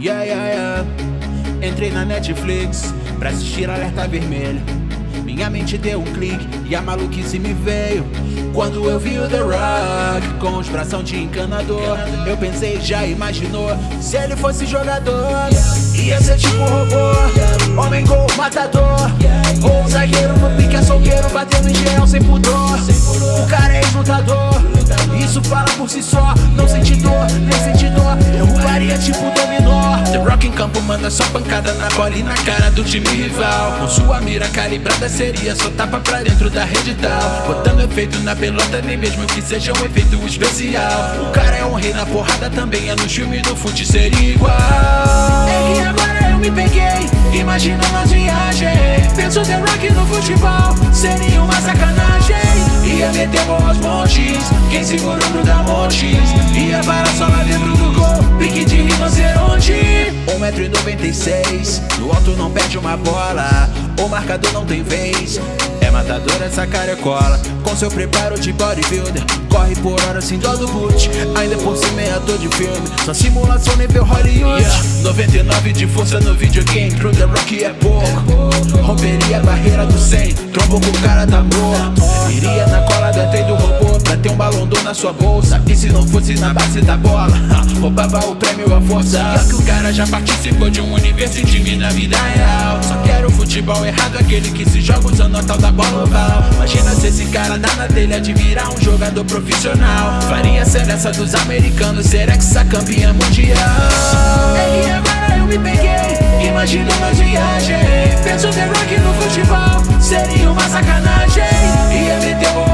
Yeah, yeah, yeah. Entrei na Netflix pra assistir Alerta Vermelho. Minha mente deu um clique e a maluquice me veio. Quando eu vi o The Rock com os bração de encanador, eu pensei, já imaginou se ele fosse jogador? Ia ser tipo robô, homem gol, matador. Ou zagueiro no pique açougueiro, batendo em geral sem pudor. O cara é lutador, isso fala por si só. Não senti campo manda só pancada na bola e na cara do time rival. Com sua mira calibrada seria só tapa pra dentro da rede tal. Botando efeito na pelota, nem mesmo que seja um efeito especial. O cara é um rei na porrada, também é no filme do fute seria igual. É que agora eu me peguei, imaginando as viagens. Penso The Rock no futebol, seria uma sacanagem. Ia meter boas montes, quem segura o da montes. Ia parar 1,96m, no alto não perde uma bola. O marcador não tem vez. É matador essa carecola Com seu preparo de bodybuilder Corre por hora sem dó do boot Ainda por cima é ator de filme Só simulação nível Hollywood yeah. 99 de força no videogame Pro The Rock é pouco Romperia a barreira do 100 Trombo com o cara tá morto Iria na na sua bolsa. E se não fosse na base da bola Roubava o prêmio à força. Pior que o cara já participou de um universo time na vida real. Só quero futebol errado Aquele que se joga usando a tal da bola oval. Imagina se esse cara dá na telha de virar um jogador profissional. Faria ser essa dos americanos Ser ex-campeã mundial? E agora eu me peguei Imagina nós viagens. Penso The Rock no futebol Seria uma sacanagem. Ia meter boas